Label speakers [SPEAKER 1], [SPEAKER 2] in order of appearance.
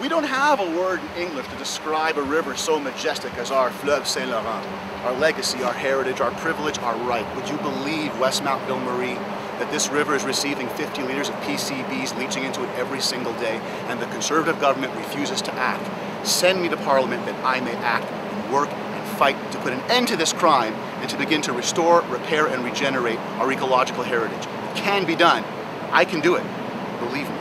[SPEAKER 1] We don't have a word in English to describe a river so majestic as our Fleuve Saint Laurent. Our legacy, our heritage, our privilege, our right. Would you believe Westmount Ville Marie that this river is receiving 50 liters of PCBs leaching into it every single day and the Conservative government refuses to act? Send me to Parliament that I may act and work and fight to put an end to this crime and to begin to restore, repair, and regenerate our ecological heritage. It can be done. I can do it. Believe me.